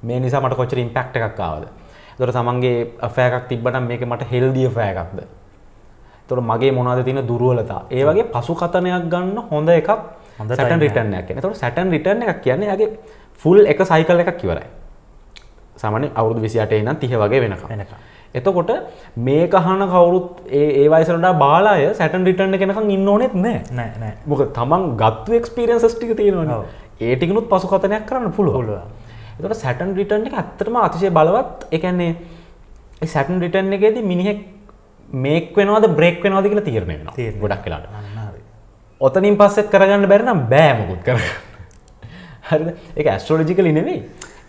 මේ නිසා මට කොච්චර ඉම්පෙක්ට් එකක් ආවද? තොට තමන්ගේ ෆෑකක් තිබ්බට මේක මට හෙල්දිය ෆෑකක්ද තොට මගේ මොනාද තින දුරුවලතා? ඒ වගේ පසු කතනයක් ගන්න හොඳ එකක් සැටන් රිටර්න එක තොට සැටන් රිටර්න එකක් කියන්නේ යාගේ ෆුල් එක සයිකල් එකක් කිවරයි සාමාන්‍ය අවුරුදු විසිට නම් තිහ වගේ වෙනක වෙනකම්. එතකොට මේ කහන කවුරුත් ඒ ඒවයිසරට බාලාය සැටන් රිටර්න කෙනකම් ඉන්න ඕනෙත් නෑ. නෑ මොක තමන් ගත්තු එක්ස්පිරියන්සස් ටික තියෙනවා. ඒටිකනුත් පසු කතනයක් කරන්න පුළුව පුළුවන්. එතට සැටන් රිටර්න් එක ඇත්තටම අතිශය බලවත්. එකන්නේ සැටන් රිටර්න් එකේද මිනිහෙක් මේක් වෙනවාද බ්‍රේක් වෙනවාද කියලා තීරණය වෙනවා. ගොඩක් වෙලාට ඔතනින් පස්සෙත් කරගන්න බැරිනම් බෑමකුත් කර හරි එක ඇස්ට්‍රෝලජිකලි නෙවෙයි.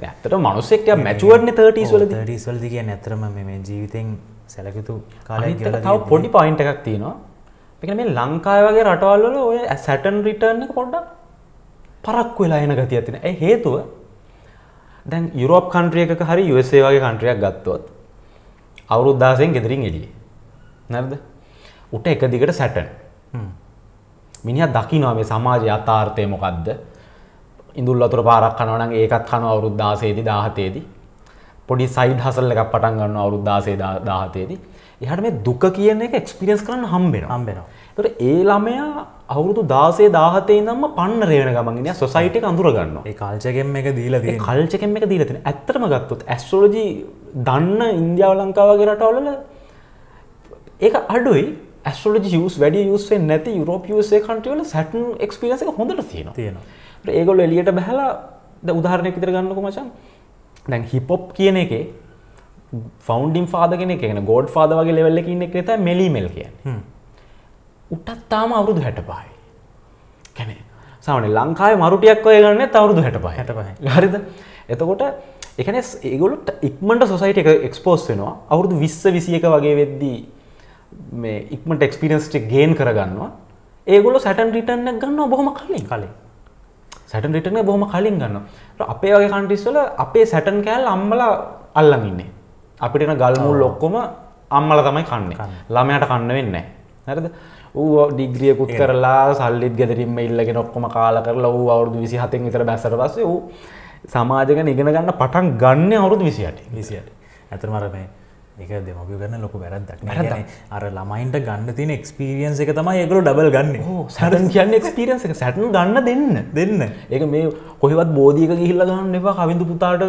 ඇත්තට මනුස්සෙක් මැචුවර්න තර්ටස් වලද. ටීස්වල් දිග නැතරම මේ ජීවිතෙන් සැලකතු අනිත් කාලය එක තව පොඩි පොයින්ට එකක් තියෙනවා. එක මේ ලංකාය වගේ රටවල්වල ඔය සැටන් රිටර්න් එක පොඩ්ඩක් පරක් වෙලා එන ගති ඇතින ඇ හේතුව දැන් යුරෝප් කන්ට්‍රිය එක හරි USA වගේ කන්ට්‍රියක් ගත්තොත් අවුරුද්දාසයෙන් ගෙදරින් එලිය නැරද උට එක දිගට සැටන්. මිනිහ දකිනවා මේ සමාජය අතාර්ථය මොකක්ද ඉඳුල් අතුර පාරක් කනවනම් ඒකත් කන අවුරුද්දාසේදී දාහතේදී පොඩි සයිඩ් හසල් එකක් පටන් ගන්න අවුරුද්දාසේ දාහතේදී එහට මේ දුක කියන එක එක්ස්පිරියන්ස් කරන්න හම්බෙන හම්බෙනවා තොට ඒ ළමයා අවුරුදු දාසේ දාහතේ දම්ම පන්න රේවන ගමන්ගෙන සොසයිට අඳුර ගන්න ඒ කාල්චගෙන් එක දීලා තියෙන කල්චකෙන් එක දීලතින ඇත්තම ගත්තොත් ඇස්ට්‍රෝලජි දන්න ඉන්දියාව ලංකාවගේ රටවලල ඒක අඩුයි. ඇස්ට්‍රෝලජි යස් වැඩ යුස්ේ නැති යුරෝප සේ කන්ටවල සැටන් එක්ස්පිරස එක හොඳට තියෙනවා. තියෙනවා. ඒගොල්ල එලියට බැහලා ද උදාහරණයක් විතර ගන්නක මචන් දැන් හිපොප් කියන එක ෆෞන්ඩිම් ාදගෙන එකන ගෝඩ් ාද වගේ ලෙවල්ල ඉන්න එක ත මෙලිමෙල් කියන්න. උටත් තාම අවුරුදු හැට පහයි කැනෙ සාමන ලංකාය මරුටියක් ඔය ගන්න අවුරුදු හැට පහ හැට පහයි. හරිද? එතකොට එකන ඒගොලට ඉක්මට සොසයිට එක එක්ස්පෝස් වෙනවා. අවුරුදු විස්ස විසිය එක වගේ වෙද්දී මේ ඉක්මට එක්ස්පිරන්ස්ට ගේන් කරගන්නවා. ඒගොල සැටන් රිටන්න ගන්න බොහොම කලින්. කලින්. සැටන් රිටන බොහොම කලින් ගන්න අපේ වගේ කන්ටිස්වල අපේ සැටන් කෑල් අම්මල අල්ලන් ඉන්නේ. අපිට ගල්මුල් ලොක්කොම අම්මල තමයි කන්නේ. ළමයට කන්න වෙන්න නැරද ඌ ඩිග්‍රියකුත් කරලා සල්ලිත් ගෙදරින්ම ඉල්ලගෙන ඔක්කොම කාල කරලා ඌ අවුරුදු විසි හතෙන් විතර බැසර පස්සේ ඌ සමාජගෙන ඉගෙන ගන්න පටන් ගන්න අවුරුදු විසියට විසියට ඇතරමර මේ එක දෙමපිය ගන්න ලොක. ගැන අර ළමයින්ට ගන්න තියෙන එක්ස්පීරියන්ස එක තමයි ඒකල ඩබල් ගන්න. සැටන් කියන්න එක්ස්පිරියන්ස එක. සැටන් ගන්න දෙන්න. දෙන්න. ඒක මේ කොහෙවත් බෝධියක ගිහිල්ල ගන්න එපා. කවිඳු පුතාට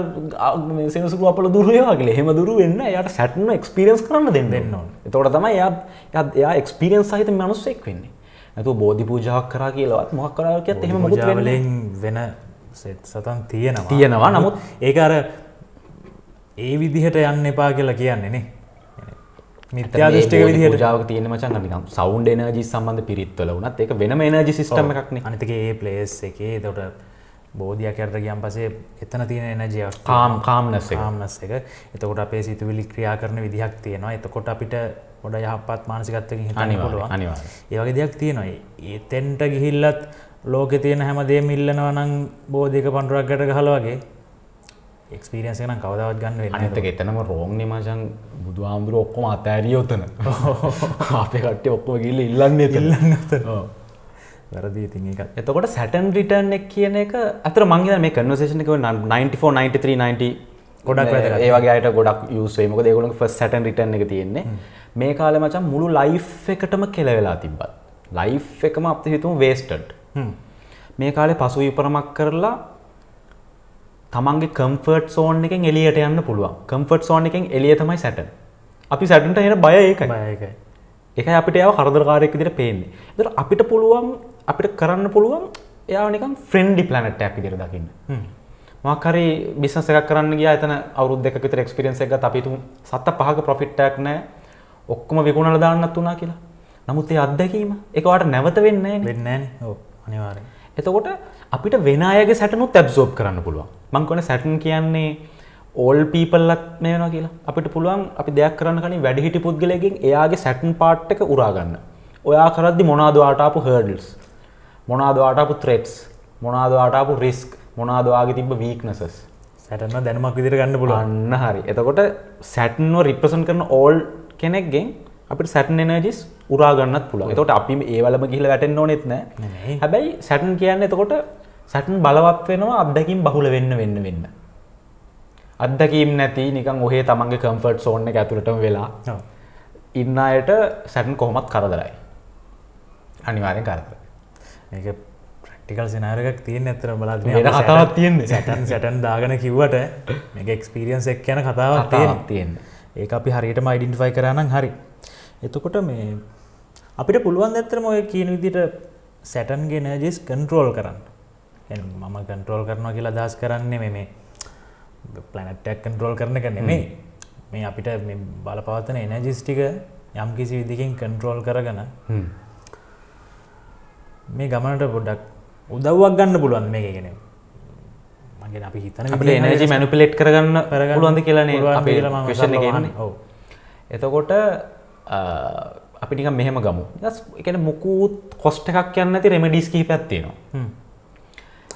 සෙනසුරු අපල දුරයවාගේ හෙම දුරු වෙන්න යට සැටන එක්ස්පිරියන්ස් කරන්න දෙන්න දෙන්න ඕන. එතකොට තමයි එයා එක්ස්පිරියන්ස් සහිත මනුස්සෙක් වෙන්නේ. නැතු බෝධි පූජාවක් කරා කියලවත් මොහක් කරාකත් එහෙම පූජාවලෙන් වෙන සෙත් සතන් තියෙනවා. තියෙනවා, නමුත් ඒක අර ඒ විදිහට යන්න එපා කියලා කියන්නේ නේ. මිත්‍යාදෘෂ්ටික විදිහට. ජාව තියන මචන් නිකම් සෞන්් එනජි සම්බන්ධ පිරිත්වල වනත් එක වෙනම එනජි සිස්ටම එකක්න අනිතක ඒ පලේස් එකේ තොට බෝධිය කරට ගියම් පසේ එතන තියෙන එනජයක් කාම් කාම්නස කාම්නස් එක. එතකොට අපේ සිතුවිලි ක්‍රියා කරන විදිහක් තියෙනවා. එතකොට අපිට ගොඩ යහපත් මානසිකත්වක හිතන්න පුළුවන්. අනිවාර්ය ඒවගේ දෙයක් තියෙනවා. ඒ තෙන්ට ගිහිල්ලත් ලෝකෙ තියෙන හැමදේ මිල්ලනවා නම් බෝධික පණ්ඩුවක් ගැට ගහල වගේ එක්ස්පිරියන්ස නම් කවදාවත් ගන්න අනිතක එතනම රෝං නිමචන් බුදු හාමුදුර ඔක්කොම අතෑරිය ඔතන අපේ කට්ටය ඔක්කොම ගිල්ල ඉල්ලන්නේ ඉල්ලන්න වැරදි ඉතින් එකත් එතකොට සැටන් රිටර්න් එක කියන එක අතර මංගේ මේ කන්වසේෂන එක 94 93 90 ගොඩක්. ඒ වගේ අයට ගොඩක් යුස්වේ මොකද ඒගොල්ලන්ගේ ෆස්ට් සැටන් රිටර්න් එක තියෙන්නේ. මේ කාලේ මචං මුළු ලයිෆ් එකටම කෙලවෙලා තිබ්බත්. ලයිෆ් එකම අපිට හිතමු වේස්ටඩ් මේ කාලේ පසු විපරමක් කරලා තමන්ගේ කම්ෆර්ට් සෝන් එකෙන් එලියට යන්න පුළුවන් කම්ෆර්ට් සෝන් එකෙන් එලිය තමයි සැටන් අපි සැටන්ට එන බය ඒකයි බයකයි එක අපිට යාව කරදරකාරයක් විදිහට පේන්නේ. ඒතර අපිට පුළුවන් අපිට කරන්න පුළුවන් එයාව නිකන් ෆ්‍රෙන්ඩ්ලි ප්ලැනට් එකක් විදිහට දකින්න. මොකක් හරි බිස්නස් එකක් කරන්න ගියා එතන අවුරුදු දෙකක විතර එක්ස්පීරියන්ස් එකක් ගත්තා අපි හිතමු සත්ත පහක ප්‍රොෆිට් එකක් නැහැ. ඔක්කොම විකුණලා දාන්නත් උනා කියලා. නමුත් ඒ අත්දැකීම ඒක වාට නැවත වෙන්නේ. වෙන්න ෑන ඕ අනිවාරෙන් එතකොට අපිට වෙන අයගේ සැටනුත් ඇබ්සෝබ් කරන්න පුළුවන්. මං කියන්නේ සැටන් කියන්නේ ඕල් පීපල්ලත් මේ වෙනවා කියලා. අපිට පුළුවන් අපි දෙයක් කරන්න කලින් වැඩිහිටි පුද්ගලයෙක්ගෙන් එයාගේ සැටන් පාර්ට් එක උරා ගන්න. ඔයා කරද්දි මොනවාද ඔයාට ආපු හර්ඩල්ස්? මොනවාද ඔයාට ආපු ත්‍රෙට්ස්? මොනවාද ඔයාට ආපු රිස්ක්? මොනවාද ඔයාගේ තිබ්බ වීක්නසස්? සැටන්න දැනමක් විදිර ගන්න පුළුවන් අන්න හරි. එතකොට සැටන්ව රිප්‍රසන්ට් කරන ඕල් කෙනෙක්ගෙන් අපිට සැටන් එනර්ජිස් උරා ගන්නත් පුළුවන්. එතකොට අපි ඒවලම ගිහිල්ලා වැටෙන්න ඕනෙත්. නෙමෙයි. හැබැයි සැටන් කියන්නේ එතකොට සැටන් බලවත් වෙනවා අත්දැකීම් බහුල වෙන්න වෙන්න වෙන්න. අත්දැකීම් නැති නිකන් ඔහේ තමන්ගේ කම්ෆර්ට් සෝන් එක ඇතුළටම වෙලා. ඉන්න අයට සැටන් කොහොමත් කරදරයි. අනිවාර්යෙන් කරදරයි. මේක ප්‍රක්ටිකල් සිනාරයක් තියන ඇතර බලා වෙන කතාවක් තියෙන්නේ. සැටන් සැටන් දාගන කිව්වට මේක එක්ස්පිරියන්ස් එක් යන කතාවක් තියෙන කතාවක් තියෙන්නේ. ඒ අපි හරියටම අයිඩෙන්ටිෆයි කරනම් හරි එතකොට මේ අපිට පුළුවන් ඇත්තරම ඔය කියන විදිට සැටන්ගේ නර්ජිස් කන්ට්‍රෝල් කරන්න මම කන්ට්‍රෝල් කරනවා කියලා දස් කරන්නේ මේ මේ ප්ලනට්ටක් කන්ට්‍රෝල් කරන එක නෙමේ මේ අපිට මේ බලපවතන එනජිස්ටික යම් කිසි විදිකින් කන්ට්‍රෝල් කරගන. මේ ගමනට පොඩ්ඩක් උදව්වක් ගන්න පුළුවන් මේ ගෙන මගේ අපි හිතන එනර්ජි මැනිපුලේට් කරගන්න පුළුවන්ද කියලානේ. එතකොට අ, අපි නිකන් මෙහෙම ගමු. එකන මුකුත් කොස්ට් එකක් යන්නේ නැති රෙමඩීස් කිහිපයක් තියෙනවා. හ්ම්.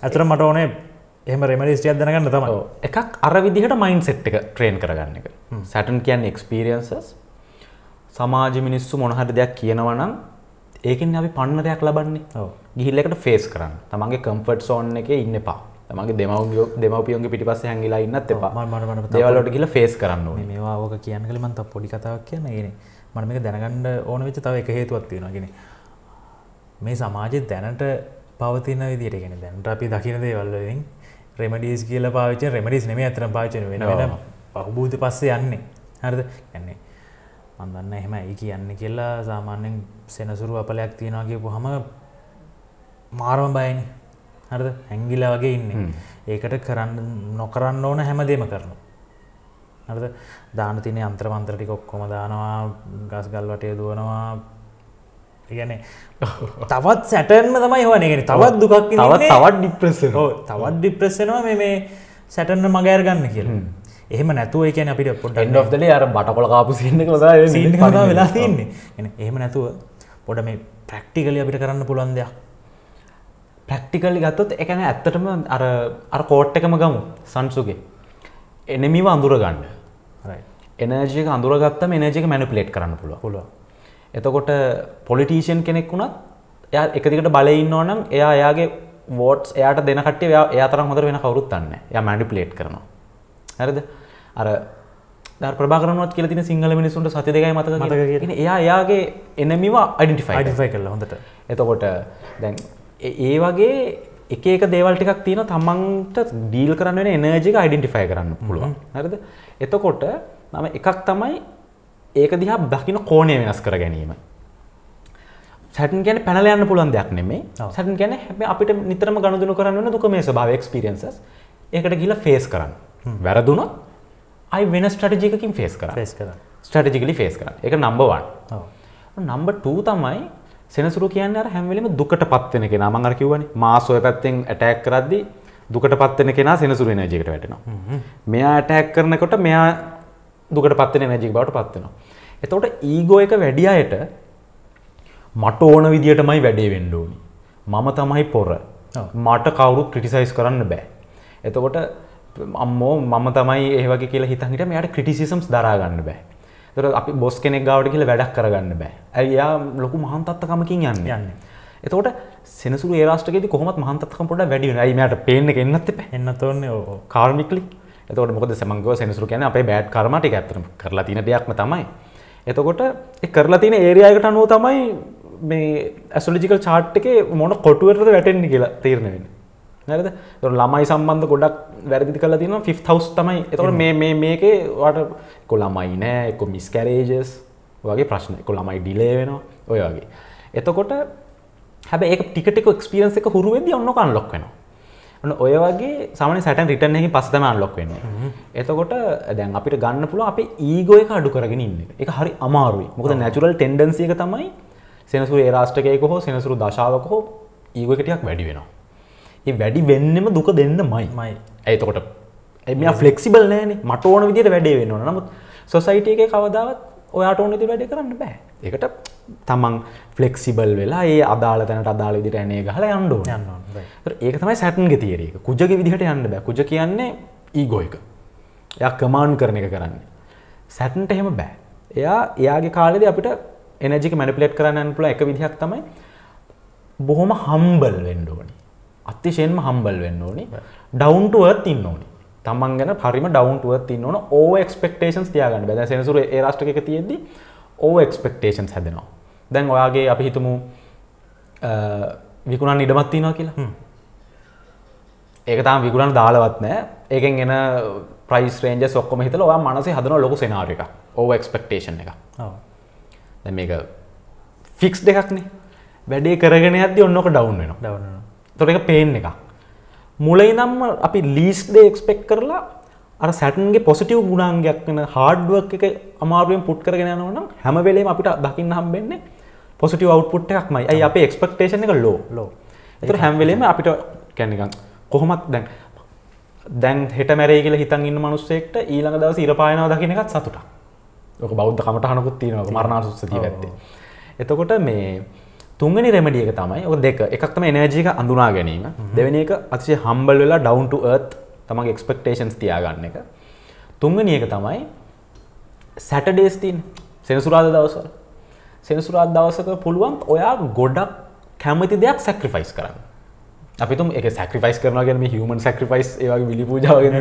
ඇතර මට ඕනේ එහම රෙමඩිස්ටියක් දැනගන්න ඔව්. එකක් අර විදිහට මයින්ඩ් සෙට් එක ට්‍රේන් කරගන්න එක. සැටන් කියන්නේ එක්ස්පීරියන්සස්. සමාජ මිනිස්සු මොන හරි දෙයක් කියනවා නම් ඒකෙන් අපි පන්නරයක් ලබන්නේ. ඔව්. ගිහිල්ල එකට ෆේස් කරන්න. තමන්ගේ කම්ෆර්ට් සෝන් එකේ ඉන්න එපා. තමන්ගේ දෙමව්පියෝ දෙමව්පියන්ගේ පිටිපස්සේ හැංගිලා ඉන්නත් එපා. මම- මට- මට- මට දේවල් වලට ගිහිල්ලා ෆේස් කරන්න මේවා ඕක කියන්න කළ මන්ත පොඩි කතාවක් කියන්න ගෙන මට මේක දැනගන්න ඕන වෙච්ච තව එක හේතුවක් තියෙනවා ගෙන මේ සමාජය දැනට පවතින විදිට ගෙන දැනට අපි දකින දේවල්ලින් රෙමඩිස් කියල පාච රෙමඩිස් නෙම අතර පාචන වෙන වෙන පහබූත පස්සේ යන්නේ. හරිද? ඇන්නේ මන්දන්න එහෙම ඒ කියන්න කියලා සාමාන්‍යෙන් සෙනසුරු අපලයක් තියෙනවාගේ පුහම මාරම බයන. හරිද? හැංගිලා වගේ ඉන්න. ඒකට කරන්න නොකරන්න ඕන හැමදේම කරනු හරිද? දාන තිනේ අන්ත්‍රමන්ත්‍රටික ඔක්කොම දානවා ගස් ගල් වටය දුවනවා ඉගැන තවත් සැටන්ම තමයි හවනගෙන තවත් දුකක් තවත් තවත් ඩිප්‍රෙස් තවත් ඩිප්‍රෙස්සෙනවා මේ සැටන්න මගෑර ගන්න කියලා. එහෙම නැතුව එකන අපිට පොඩ්ඩ එන්ඩ් ඔෆ් ද ඩේ අර බටකොල කාපු සීන් එක වදා සීන් කතා වෙලා තින්නේ එහෙම නැතුව පොඩ මේ ප්‍රක්ටිකලි අපිට කරන්න පුළුවන් දෙයක්. ප්‍රක්ටිකල්ලි ගත්තොත් එකන ඇත්තටම අර අර කෝට් එකම ගමු සංසුගේ එනෙමිව අඳුර ගන්න එනජක අඳුරගත්තම එනජක මැනිපලේට් කරන්න පුළුව පුළුව එතකොට පොලිටීෂන් කෙනෙක් වුණත් එයා එකදිකට බලඉන්න ඕනම් එයා එයාගේ වෝට්ස් එයාට දෙනකට එයා තරම් හොඳ වෙන කවරුත් අන්න ය මැඩිපලේට් කරනවා. හැරද? අර ප්‍රභාකරනවත් කියල තින සිංහල මිනිසුන්ට සති දෙකයි කියලා. එයා එයාගේ එනමිවා අයිඩෙන්ටිෆයි අයිඩිෆයි කරලා හොඳට. එතකොට දැන් ඒ- වගේ එක එක දේවල් ටිකක් තියෙන තමන්ට ඩීල් කරන්න වෙන එනර්ජික අයිඩෙන්ටිෆයි කරන්න පුළුවන්. හරිද? එතකොට මම එකක් තමයි ඒක දිහා දකින කෝණය වෙනස් කර ගැනීම. සැටන් ගැන පැනල යන්න පුළුවන් දෙයක් නෙමේ. සැටන් ගැන හැබ අපිට නිතරම ගණදුන කරන්න වන දුක මේ ස්භාව එක්ස්පිරියන්සස් ඒකට ගිල ෆේස් කරන්න. වැරදුනොත් අයි වෙන ස්ට්‍රටජිකකින් ෆේස් කර ෆේස් කර ස්ට්‍රටජිකලි ෆේස් කරන්න. එක නම්බවන් ඔව්. නම්බ ටූ තමයි සෙනසුරු කියන්න අර හැමවෙලම දුකට පත්වෙන කෙන. මංගර කිවන මාසෝය පැත්තෙන් ඇටැක් කරද්දි දුකට පත්වෙන කෙනා සෙනසුරු නජිකට වැටෙනවා. මෙයා ඇටැක් කරනකොට මෙයා දුකට පත්වෙන නජික බවට පත්වෙනවා එතවට ඊගෝ එක වැඩියයට මට ඕන විදිහටමයි වැඩේ වෙන්ඩෝනි මම තමයි පොර. මට කවුරුත් ක්‍රටිසයිස් කරන්න බෑ. එතකොට අම්මෝ මම තමයි ඒවගේ කියලා හිතන්ට මෙයට ක්‍රටිසිසම්ස් දරාගන්න බෑ. තර අපි බොස් කෙනෙක් ගවට කියල වැඩක් කරගන්න බෑ. ඇයියා ලොකු මහන්තත්තකමකින් යන්න? යන්න. එතකොට සෙනසු ඒරාෂ්ටකෙති කොහොමත් මහන්තත්කම පොඩ වැඩි අයිමට පේන එන්නත් එන්න තෝන්නේ ඕ කාර්මිකලි එතකොට මොකද සමංගව සෙනසුරු කියන අපේ බෑඩ් කරමටි ඇතරම කරලා තින දෙයක්ම තමයි. එතකොට ඒ කරලා තියෙන ඒරයායකට අනුව තමයි මේ ඇසොලිජිකල් චාට් එක මොන කොටුවරද වැටෙන්නේ කියලා තීරණ වෙන්න. නැරද තොර ළමයි සම්බන්ධ ගොඩක් වැරදි කල තින ෆි් හවස් තමයි. එතකොට මේ මේ මේකේ වට කො ළමයි නෑ එක මිස් කැරේජස් වගේ ප්‍රශ්න. කො ළමයි ඩිලේ වෙනවා ඔය වගේ. එතකොට හැබ ඒ ටිකට ක්ස්පිරන්ස එක හුරුවෙද ඔන්න අන්ලොක් වෙනවා. ඔන්න ඔය වගේ සමන සැටන් රිටන් එහි පස්සතම අන්ලොක් වෙන්න. එතකොට දැන් අපිට ගන්න පුළුව අප ඒගෝ එක අඩු කරගෙන ඉන්න එක. හරි අමාරුයි. මොකද නැචුරල් ටෙන්ඩන්සිය එක තමයි සෙනසුර ඒරාෂ්ටකයක හෝ සෙනසුරු දශාවක හෝ ඒගොකටයක් වැඩි වෙනවා. ඒ වැඩි වෙන්නෙම දුක දෙන්න මයි. මයි ඇතකොට එම ෆලෙක්සිබල් නෑන මට ඕන විදිට වැඩේ වෙන්න ඕන. නමුත් සොසයිට එක කවදාවත් ඔයාට ඕනති වැඩ කරන්න බෑ. එකට තමන් ෆලෙක්සිබල් වෙලා ඒ අදාල තැනට අදාල විදිට ඇනේ ගහල යන්ඩෝ යන්න ඕන. ඒක තමයි සැටන්ග තේරේක කුජග විදිහට යන්න බෑ. කුජ කියන්නේ ඊගෝ එක. එය කමාන් කරන එක කරන්න. සැටන්ට එහෙම බෑ. එයා එයාගේ කාලෙද අපිට එනජික මැනිපලේට් කරන්න පුළ එක විදිහක් තමයි බොහොම හම්බල් වෙන්න ඕනි. අතිශයෙන්ම හම්බල් වෙන්න ඕනි. ඩවන්ටුවත් ඉන්න ඕනි තමන් ගැන පරිම ඩවන්ටුවත් ඉන්න ඕන. ඕ එක්ස්පෙක්ටේන්ස් තියාගන්න බැ. සෙනසුර ඒ රාෂ්ට එක තියෙද්දි ඕ එක්ස්පෙක්ටේන්ස් හැදෙනවා. දැන් ඔයාගේ අපි හිතමු විකුණන් ඉඩමත් තිනවා කියලා. ඒක තාම විකුණන් දාලවත් නෑ. ඒකෙන් එන ප්‍රයිස් රේන්ජ ඔක්කොම හිතල ඔයා මනසේ හදන ලොකු සෙනාරික ඕ එක්ස්පෙක්ටේෂන් එක දැන් මේක ෆික්ස් දෙකක්නේ වැඩේ කරගෙන ඇද ඔන්නක ඩවුන් වෙන ඩවුන් තොර එක පේන් එක මුලයි නම් අපි ලීස් දේ එක්ස්පෙක් කරලා අර සැටන්ගේ පොසිටව් ගුණන්ගයක් වෙන හාඩුවක් එක අමාරුවෙන් පුට් කරගෙන යනවනම් හැම වෙලේ අපිට දකින්න හම්බෙන්නේ පොසිටව අවට්පුට් එකක්මයි. ඇයි? අපේ එක්ස්පෙක්ටේෂන එක ලෝ ලෝ එතුර හැම්වෙලේම අපිට කැනිකන් කොහොමත් දැන් දැන් හෙට මැරේ කියල හිතන් ඉන්න මනුස්සෙක්ට ඊළඟ දවස ඉරපායනාව දකින එකත් සතුට ඕක බෞද්ධ කමට හනකුත් තියෙනව. මරණසුස්සති ඇත්තේ එතකොට මේ තුන්ගනි රෙමඩියක තමයි ඔක දෙක. එකක්තම එනජික අඳුනා ගැනීම. දෙවැනි එක අතිශය හම්බල් වෙලා ඩවන්ට ඒත් තමගේ එක්ස්පෙක්ටේෂන්ස් තියාගන්න එක. තුන්ගනි එක තමයි සැටඩේස්තින් සෙනසුරාද දවසල් සෙනසුරාත් දවසක පුළුවන් ඔයා ගොඩක් කැමති දෙයක් සැක්‍රිෆයිස් කරන්න. අපිතුම් එක සැක්‍රිෆයිස් කරන ගැන හිවමන් සැක්‍රිෆයිස් ඒවගේ විලි පූජාවගෙන.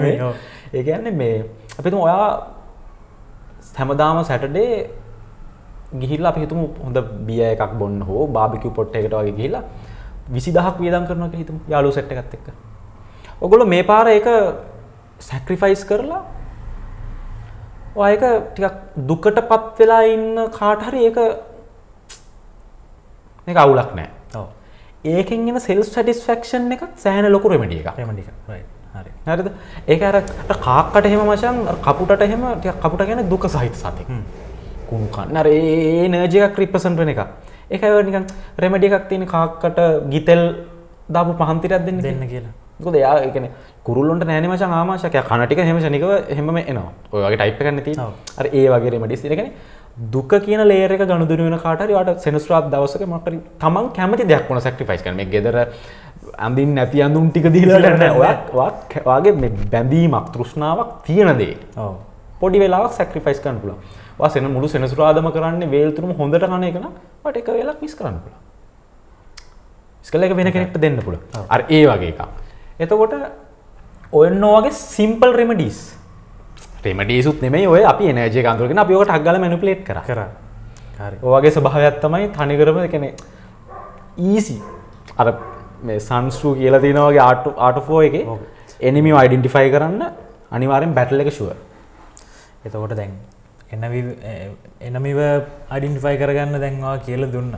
ඒගන්න මේ අපිතුම ඔයා හැමදාම සැටඩේ ගිහිල්ලා අපි හිතුමු හොඳ බිය එකක් බොන්න හෝ බාබිකු පොට් එකට වගේ ගිහිලා විසි දහක් වියදම් කරනවා කියලා හිතමු යාලු සෙට් එකත් එක්ක. ඔගොල්ලෝ මේ පාර ඒක සැක්‍රිෆයිස් කරලා ඔය ඒක ටිකක් දුකට පත් වෙලා ඉන්න කාට හරි ඒක මේක අවුලක් නෑ. ඔව්. ඒකෙන් එන සෙල්ස් සටිස්ෆක්ෂන් එකත් සෑහන ලොකු රෙමඩිය එක රෙමඩික right. හරි. හරිද? ඒක අර කාක්කට එහෙම අර කපුටට එහෙම ටිකක් කපුට ගැන දුක සහිත සතෙක් කුණු කන්න අර ඒ නර්ජ එකක් රිපසන් වෙන එක ඒක නිකන් රෙමඩි එකක් තියෙන කාක්කට ගිතෙල් දාපු පහන්තිරයක් දෙන්න දෙන්න කියලා. මොකද එයා ඒ කියන්නේ කුරුල්ලොන්ට නෑනේ මචං ආමාශකයක් කන ටික එහෙම ශනිකව එහෙම එනවා. ඔය වගේ ටයිප් නෙති ඔව්. අර ඒ වගේ රෙමඩිස් කියන්නේ දුක කියන ලේයර් එක ගනුදෙනු වෙන කාට හරි වාට සෙනසුරාත් දවසක හරි තමන් කැමති දෙයක් වුණ සැක්‍රිෆයිස් කරන ගෙදර අඳින් නැති අඳුන් ටික දීලා නෑ. ඔයා ඔයාගේ මේ බැඳීමක් තෘෂ්ණාවක් තියෙන දේ. ඔව්. පොඩි වෙලාවක් සැක්‍රිෆයිස් කරන්න පුළුවන්. ඔයා සෙන මුළු සෙනසුරාදම කරන්නේ වේල් තුරුම හොඳට කන එක නම් ඔයාට එක වෙලක් මිස් කරන්න පුළුවන්. මිස් කළා එක වෙන කෙනෙක්ට දෙන්න පුළුවන්. අර ඒ වගේ එකක්. එතකොට ඔන්න වගේ සිම්පල් රෙමඩීස් ප්‍රමටේසුත් නෙමේ ඔය අපි එනජය කන්තුරගෙන අපිෝට හක්ගල මැනුපලේට් කර. කර. හරි. ඕගේ ස්භාවයක් තමයි තනිකරම එකනෙ ඊසි අර මේ සන්ස්ටූ කියලා තියෙනවගේ ආට ආටෆෝ එක එනිමි අයිඩෙන්ටිෆයි කරන්න අනිවාරෙන් බැටල එක ශුව එතකොට දැන් එනමිව අඩින්ටිෆයි කරගන්න දැන්වා කියල දුන්න.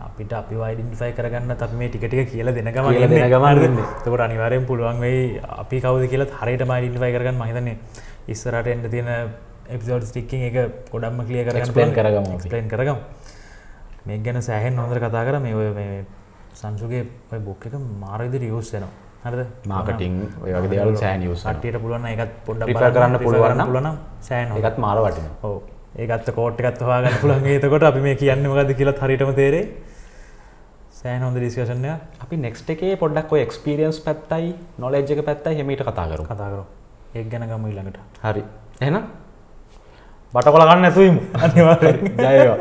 අපිට අපි වයිඩන්ටිෆයි කරගන්න තත් මේ ටිකටික කියල දෙනගම කියලා දෙන ගමන් වෙන්නේ. තකට අනිවාරයෙන් පුළුවන් වෙයි අපි කවද කියලත් හරියට මයිඩන්ටිෆයි කරගන්න. මහිතන්නේ ඉස්සරට එන්න තියෙන එපිසෝඩ් ස්ටික්කින් එක ගොඩක්ම කලිය කර Explain කරගමු. ප්ලන් කරගම්. මේ ගැන සෑහෙන් හොඳර කතා කර. මේ ඔය මේ සංසුගේ ඔය බොක් එක මාරවිදි රියස් වෙනවා හරද? මාකටිං ඔය වගේ දේවල් සෑන් සට්ටියට පුළුවන් එකත් Prefer කරන්න පුළුවන් නම් පුළුවන සෑන් එකත් මාර වටින ඕ ඒකත් කෝට් එකත් හවාගන්න පුළන් ඒතකොට අපි මේ කියන්න මොකද කියලත් හරිටම තේරේ සෑන් හොඳ ඩිස්කශනය අපි නෙක්ස්ට එකේ පොඩ්ඩක් ඔය එක්ස්පිරියන්ස් පැත්තයි නොලෙජ් එක පැත්තයි හෙමට කතා කරු කතා කරු එක් ගැන ගම ඊළඟට. හරි. එහෙනම්? බට කොලගන්න ඇතුවීම අනිවාර්යෙන්. ජයවා